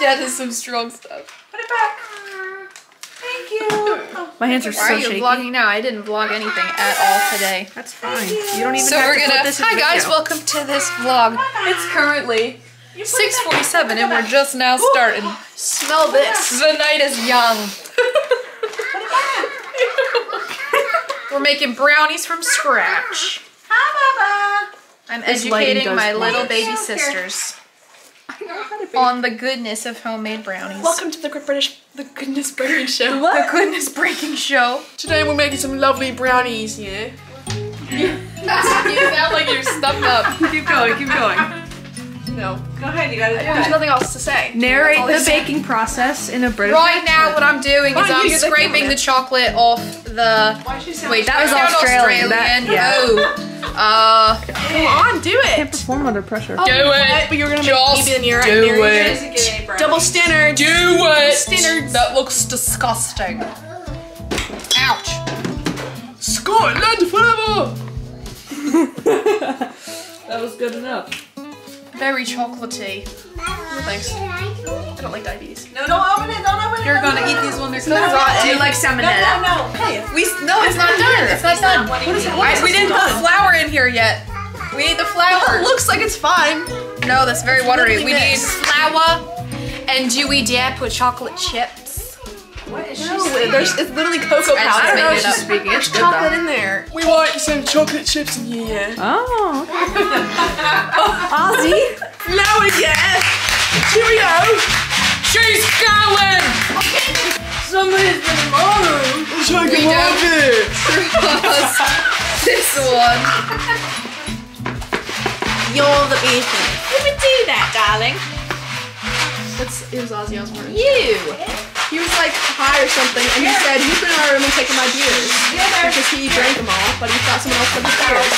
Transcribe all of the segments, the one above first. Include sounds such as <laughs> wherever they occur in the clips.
That is some strong stuff. Put it back. Thank you. My hands are so Why so are you shaky. vlogging now? I didn't vlog anything at all today. That's fine. You don't even So have we're to gonna. put this in Hi guys, welcome to this vlog. It's currently 6:47 and we're just now starting. Smell this. The night is young. we're making brownies from scratch. Hi, Baba. I'm This educating my little baby Here. sisters <laughs> on the goodness of homemade brownies. Welcome to the Great British, the Goodness Breaking Show. the goodness breaking show. Today we're making some lovely brownies here. <laughs> you sound like you're stuffed up. <laughs> Keep going, keep going. No, Go ahead, you gotta do there's it. nothing else to say. Narrate all the I say. baking process in a British Right now, what I'm doing is I'm you do the scraping the chocolate off the. Why she sound Wait, That was I sound Australian, that- yeah. Oh, uh, Come on, do it. Can't it. perform under pressure. do it. But you're gonna make Just maybe the near do near it. Doesn't get any brighter. Double standard. Do it. Standards. That looks disgusting. Ouch. Scotland forever. <laughs> That was good enough. Very chocolatey. Thanks. I don't like diabetes. No, don't open it. Don't open it. You're don't gonna open eat it. these when they're No, cooked. Do you like No, salmonella? no, no. no. Hey, We no, it's not done. It's not done. What is it? I, we didn't put flour in here yet. We need the flour. It looks like it's fine. No, that's very watery. We need flour. And do we dare put chocolate chips? What is she No, saying? there's it's literally cocoa powder. I don't know made if it she's up. speaking. It's Chocolate in there. We want some chocolate chips in here. Oh. Ozzy. Flour, yeah. Somebody's been murdered. Check We it don't. out it. this one. You're the beefy. Let me do that, darling. That's it was Ozzy Osbourne. You. He was like high or something, and he said, "Who's been in our room and taken my beers?" Because he drank them all, but he thought someone else took his beers.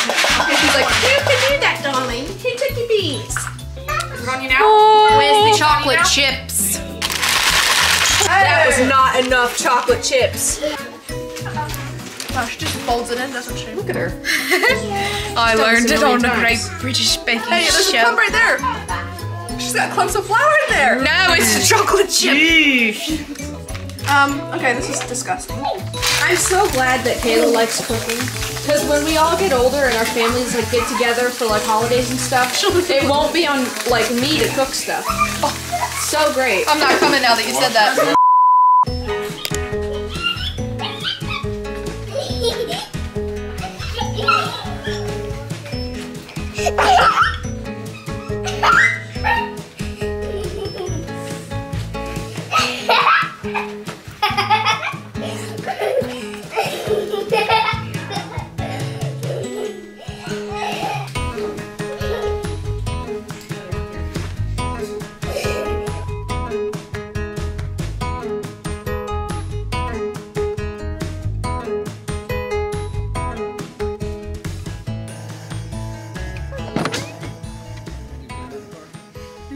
And she's like, "Who can do that, darling? Who took your beers?" Where's the chocolate chips? That was not enough chocolate chips. Oh, she just folds it in, doesn't she? Look at her. <laughs> I learned it on the. Great British Baking Show. Hey, there's a clump right there. She's got clumps of flour in there. No, it's <laughs> the chocolate chip. Sheesh. Um. Okay, this is disgusting. I'm so glad that Kayla likes cooking. Because when we all get older and our families like get together for like holidays and stuff, it won't be on like me to cook stuff. So great. I'm not coming now that you said that.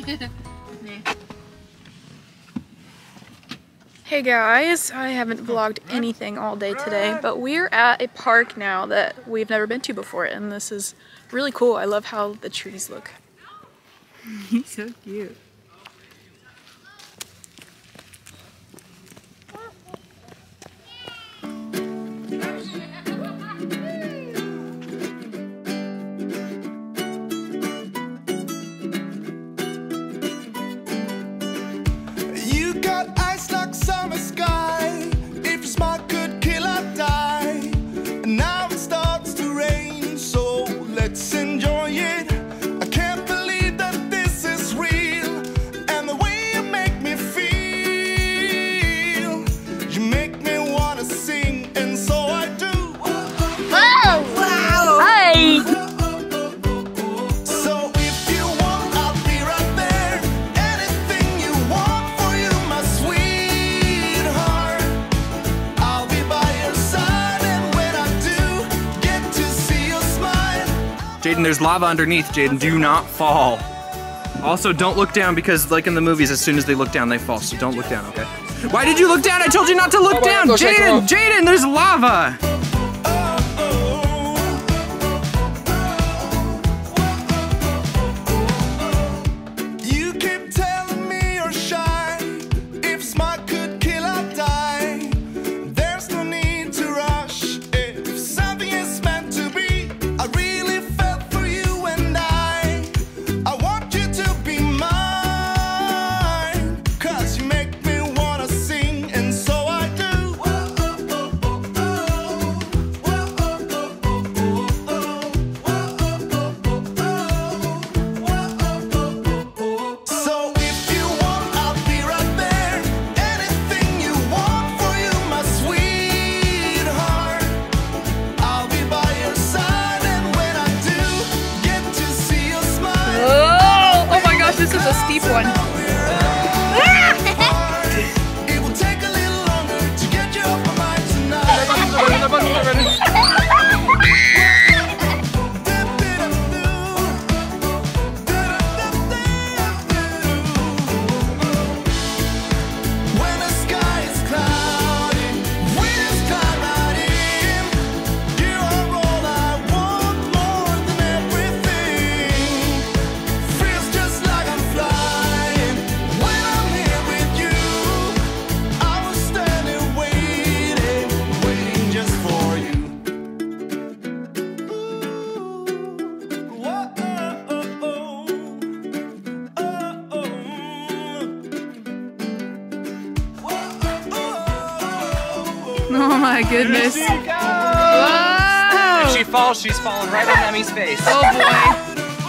<laughs> Hey guys, I haven't vlogged anything all day today, but we're at a park now that we've never been to before, and this is really cool. I love how the trees look. He's <laughs> so cute. There's lava underneath. Jaden, do not fall. Also, don't look down because, like in the movies, as soon as they look down, they fall. So don't look down, okay? Why did you look down? I told you not to look down. check it Jaden. Jaden, there's lava. One. <laughs> Oh my goodness. Whoa! If she falls, she's falling right on Emmy's face. Oh boy.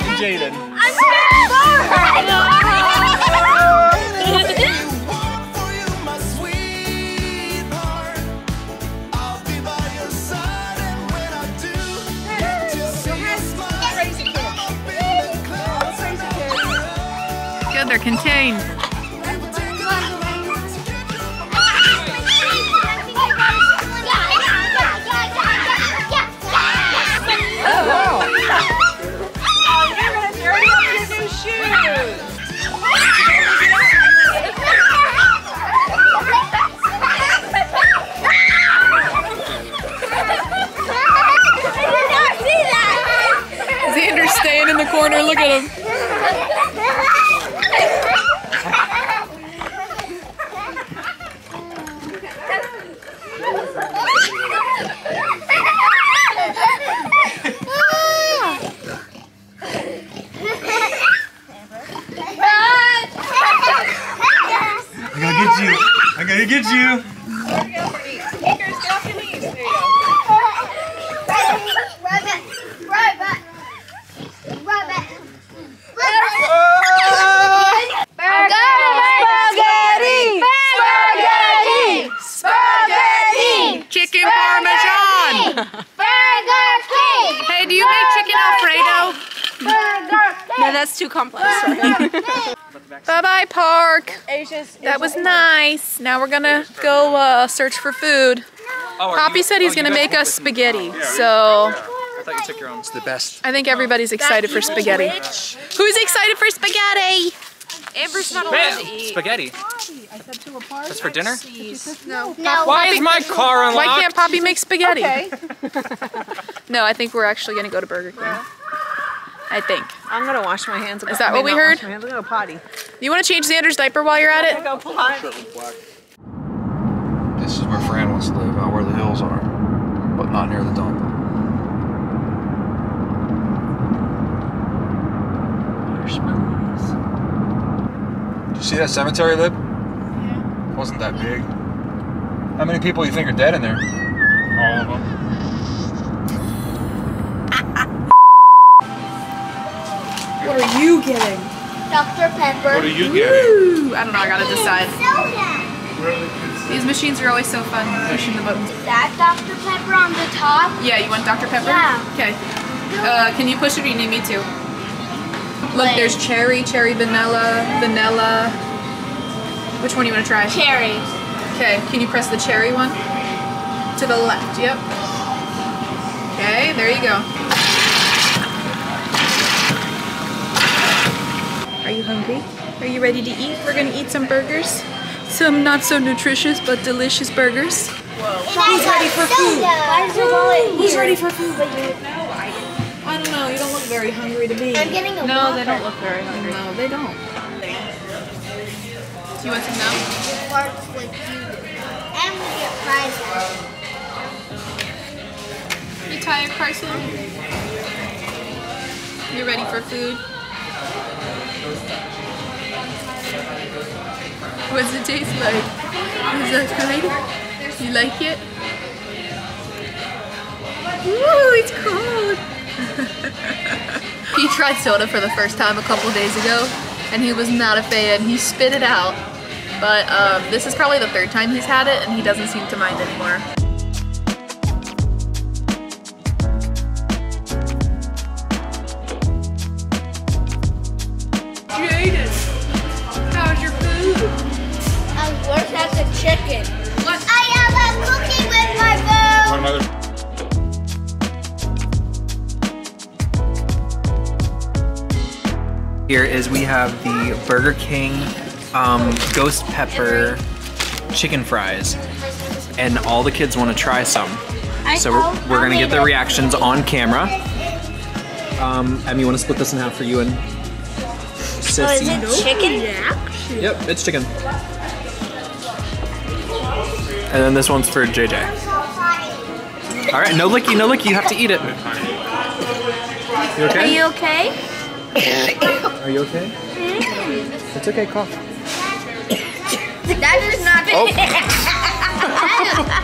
And <laughs> Jaden. For you, my sweetheart, I'll be by Ai, <laughs> too complex. <laughs> Bye bye, Park. That was nice. Now we're gonna go uh, search for food. Oh, Poppy you- said oh, he's you gonna make us spaghetti. Oh, So I thought you took your own. It's the best. I think everybody's excited for spaghetti. Who's excited for spaghetti? Amber's not Spaghetti. That's for dinner? No. Why is my car unlocked? Why can't Poppy make spaghetti? Okay. <laughs> no, I think we're actually gonna go to Burger King. I think. I'm gonna wash my hands. Is that what we heard? Wash my hands. I'm gonna potty. You want to change Xander's diaper while you're at it? Go potty. This is where Fran wants to live, out where the hills are, but not near the dump. Did you see that cemetery, Lib? Yeah. Wasn't that big? How many people do you think are dead in there? All of them. What are you getting? Dr. Pepper. What are you getting? Ooh, I don't know. I gotta decide. Soda. These machines are always so fun pushing the buttons. Is that Dr. Pepper on the top? Yeah, you want Dr. Pepper? Yeah. Okay. Uh, can you push it or you need me to? Look, there's cherry, cherry vanilla, vanilla. Which one do you want to try? Cherry. Okay, can you press the cherry one? To the left, yep. Okay, there you go. Are you hungry? Are you ready to eat? We're gonna eat some burgers. Some not so nutritious but delicious burgers. Who's ready for food? Why does it Who's ready for food? But you, I don't know, you don't look very hungry to me. I'm getting a No, they don't look very hungry. No, they don't. Do you want some now? Farts like you do. And we get prizes. You tired, Carson? You ready for food? What's it taste like? Is that good? You like it? Ooh, it's cold. <laughs> he tried soda for the first time a couple days ago, and he was not a fan. He spit it out. But um, this is probably the third time he's had it, and he doesn't seem to mind anymore. chicken. What? I a cookie with my. My mother. Here is we have the Burger King um, ghost pepper chicken fries, and all the kids want to try some. So we're, we're gonna get their reactions on camera. Um, you want to split this in half for you and Sissy? Is it chicken? Yep, it's chicken. And then this one's for JJ. All right, no licky, no licky. You have to eat it. You Are you okay? Are you okay? Mm. It's okay, cough. That is not Oh. <laughs>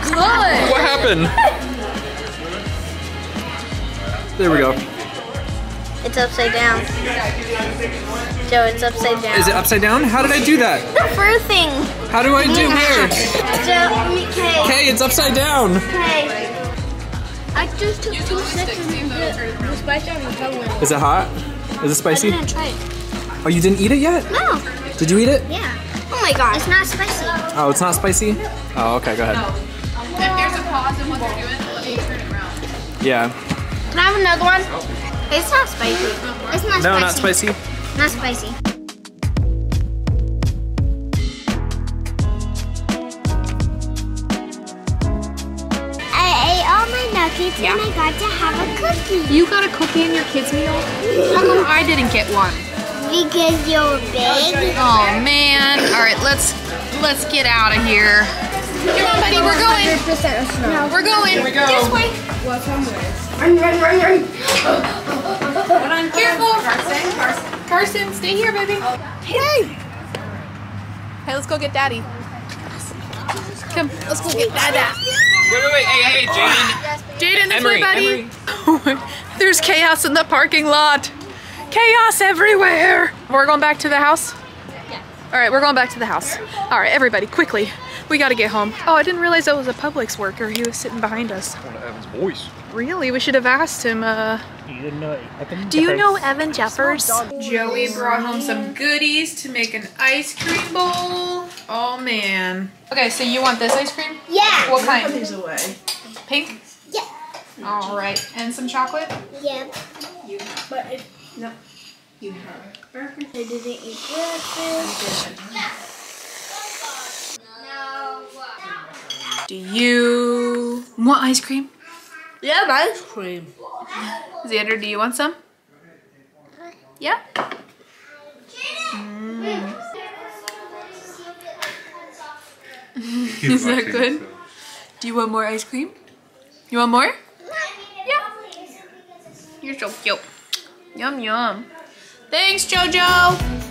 good. What happened? There we go. It's upside down. Joe, it's upside down. Is it upside down? How did I do that? the fur thing? How do I do here? Joe, okay. Okay, it's upside down. Okay. I just took two seconds to put the spice on the tongue with it hot? Is it spicy? I didn't try it. Oh, you didn't eat it yet? No. Did you eat it? Yeah. Oh my god. It's not spicy. Oh, it's not spicy? Oh, okay, go ahead. If there's a pause in what they're doing, let me turn it around. Yeah. Can I have another one? It's not spicy. It's not No, spicy. not spicy. Not spicy. Oh my nuggets and I got to have a cookie. You got a cookie in your kids' meal? How come I didn't get one? Because you're big. Oh man. Alright, let's let's get out of here. Come on, buddy, we're going. 100% We're going. Here we go. This way. Run, run, run, run. Hold on, careful. Carson, Carson, Carson, stay here, baby. Oh, hey. Hey, let's go get daddy. Come, let's go get dada. Wait, wait, wait. Hey, hey, Jaden. Jaden, this Emery, way, buddy. <laughs> There's chaos in the parking lot. Chaos everywhere. We're going back to the house? All right, we're going back to the house. All right, everybody, quickly. We gotta get home. Oh, I didn't realize that was a Publix worker. He was sitting behind us. One of Evan's boys. Really? We should have asked him, uh... You didn't know Evan Do you know Evan Jeffers? Joey brought home some goodies to make an ice cream bowl. Oh man. Okay, so you want this ice cream? Yeah. What kind? These away. Pink? Yeah. All right, and some chocolate? Yeah. But it, no. You have breakfast. I didn't eat breakfast. No. Do you want ice cream? Yeah, ice cream. Xander, do you want some? Yeah? Mm. Is that good? Do you want more ice cream? You want more? Yeah. You're so cute. Yum yum. Thanks, Jojo.